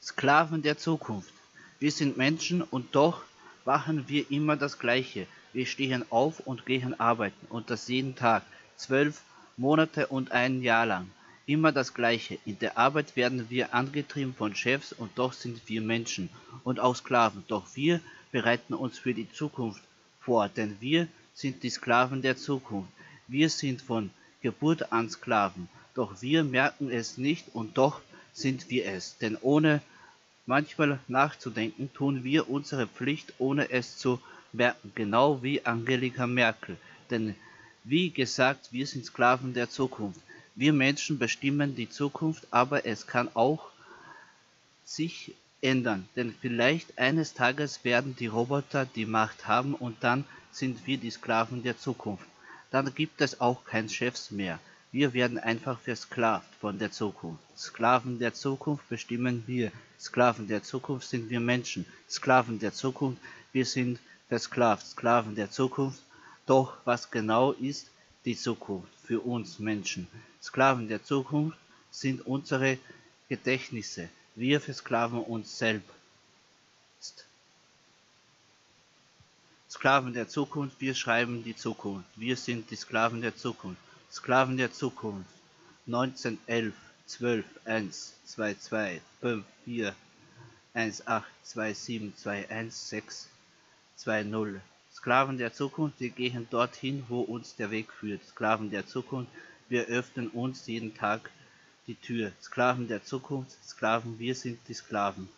Sklaven der Zukunft. Wir sind Menschen und doch machen wir immer das Gleiche. Wir stehen auf und gehen arbeiten und das jeden Tag, zwölf Monate und ein Jahr lang. Immer das Gleiche. In der Arbeit werden wir angetrieben von Chefs und doch sind wir Menschen und auch Sklaven. Doch wir bereiten uns für die Zukunft vor, denn wir sind die Sklaven der Zukunft. Wir sind von Geburt an Sklaven, doch wir merken es nicht und doch sind wir es, denn ohne manchmal nachzudenken, tun wir unsere Pflicht, ohne es zu merken, genau wie Angelika Merkel. Denn wie gesagt, wir sind Sklaven der Zukunft. Wir Menschen bestimmen die Zukunft, aber es kann auch sich ändern, denn vielleicht eines Tages werden die Roboter die Macht haben und dann sind wir die Sklaven der Zukunft. Dann gibt es auch kein Chefs mehr. Wir werden einfach versklavt von der Zukunft. Sklaven der Zukunft bestimmen wir. Sklaven der Zukunft sind wir Menschen. Sklaven der Zukunft, wir sind versklavt. Sklaven der Zukunft. Doch was genau ist die Zukunft für uns Menschen? Sklaven der Zukunft sind unsere Gedächtnisse. Wir versklaven uns selbst. Sklaven der Zukunft, wir schreiben die Zukunft. Wir sind die Sklaven der Zukunft. Sklaven der Zukunft 1911 12 1 22 5 4 1 8 2 7 2 1 6 2 0 Sklaven der Zukunft, wir gehen dorthin, wo uns der Weg führt. Sklaven der Zukunft, wir öffnen uns jeden Tag die Tür. Sklaven der Zukunft, Sklaven, wir sind die Sklaven.